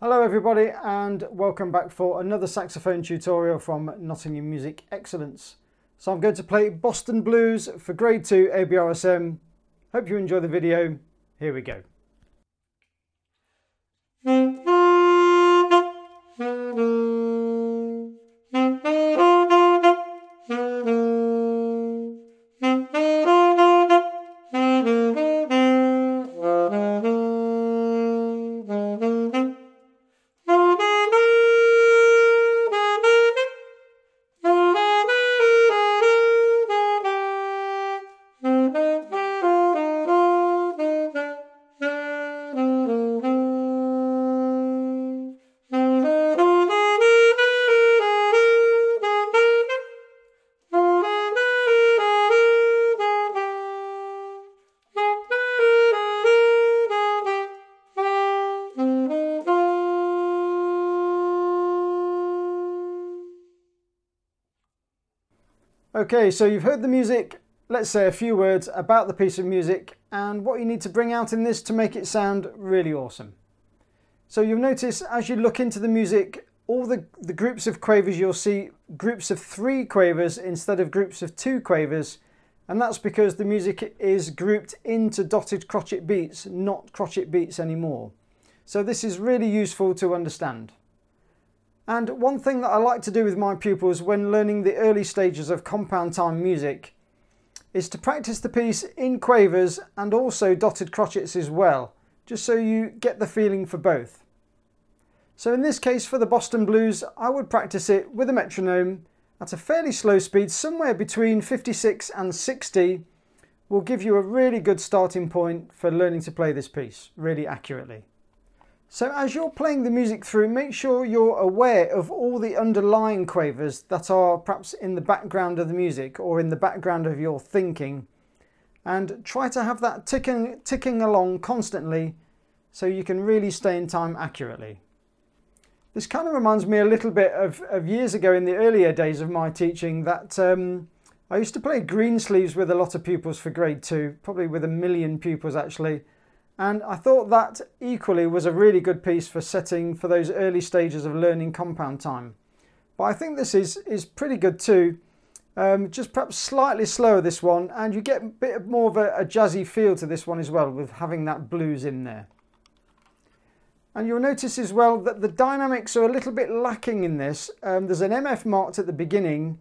Hello everybody and welcome back for another saxophone tutorial from Nottingham Music Excellence. So I'm going to play Boston Blues for grade 2 ABRSM. Hope you enjoy the video. Here we go. Okay, so you've heard the music. Let's say a few words about the piece of music and what you need to bring out in this to make it sound really awesome. So you'll notice as you look into the music, all the, the groups of quavers you'll see groups of three quavers instead of groups of two quavers and that's because the music is grouped into dotted crotchet beats, not crotchet beats anymore. So this is really useful to understand. And one thing that I like to do with my pupils when learning the early stages of compound time music is to practice the piece in quavers and also dotted crotchets as well, just so you get the feeling for both. So in this case for the Boston Blues, I would practice it with a metronome at a fairly slow speed, somewhere between 56 and 60 will give you a really good starting point for learning to play this piece really accurately. So as you're playing the music through, make sure you're aware of all the underlying quavers that are perhaps in the background of the music or in the background of your thinking. And try to have that ticking, ticking along constantly so you can really stay in time accurately. This kind of reminds me a little bit of, of years ago in the earlier days of my teaching that um, I used to play Greensleeves with a lot of pupils for grade two, probably with a million pupils actually. And I thought that equally was a really good piece for setting for those early stages of learning compound time. But I think this is, is pretty good too. Um, just perhaps slightly slower this one and you get a bit more of a, a jazzy feel to this one as well with having that blues in there. And you'll notice as well that the dynamics are a little bit lacking in this. Um, there's an MF marked at the beginning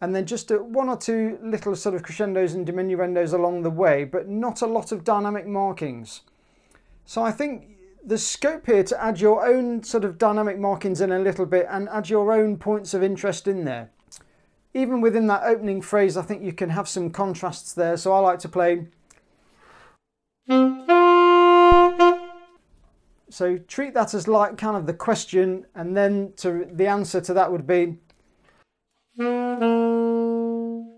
and then just uh, one or two little sort of crescendos and diminuendos along the way, but not a lot of dynamic markings. So I think there's scope here to add your own sort of dynamic markings in a little bit and add your own points of interest in there. Even within that opening phrase, I think you can have some contrasts there. So I like to play. So treat that as like kind of the question and then to the answer to that would be and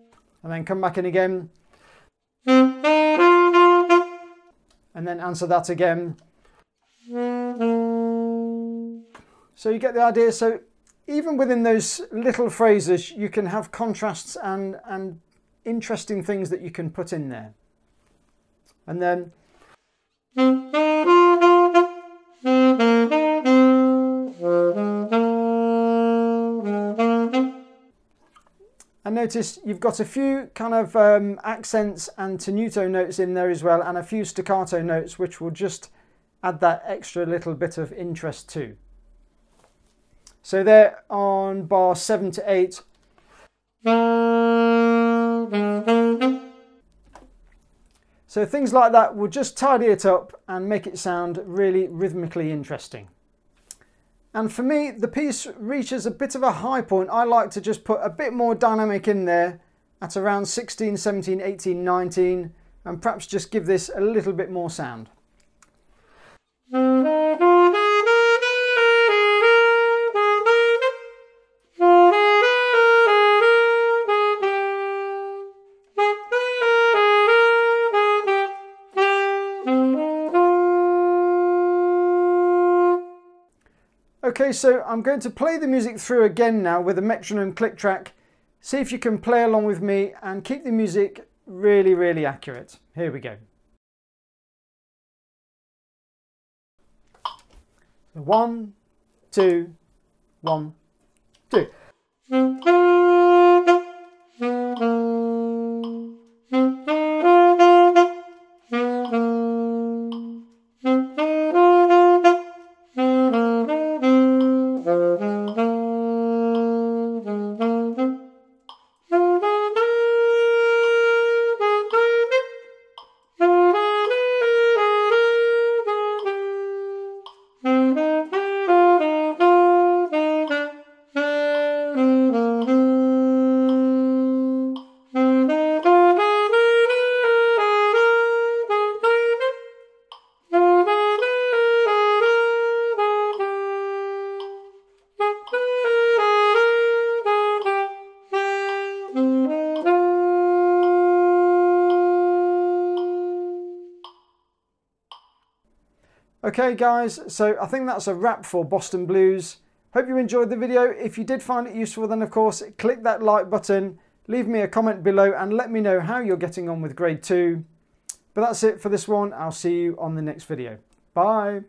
then come back in again and then answer that again. So you get the idea. So even within those little phrases, you can have contrasts and, and interesting things that you can put in there. And then And notice you've got a few kind of um, accents and tenuto notes in there as well and a few staccato notes which will just add that extra little bit of interest too. So they're on bar 7 to 8. So things like that will just tidy it up and make it sound really rhythmically interesting. And for me, the piece reaches a bit of a high point. I like to just put a bit more dynamic in there at around 16, 17, 18, 19, and perhaps just give this a little bit more sound. Okay, so I'm going to play the music through again now with a metronome click track. See if you can play along with me and keep the music really, really accurate. Here we go. One, two, one, two. Okay guys, so I think that's a wrap for Boston Blues. Hope you enjoyed the video. If you did find it useful then of course click that like button, leave me a comment below and let me know how you're getting on with grade 2. But that's it for this one. I'll see you on the next video. Bye!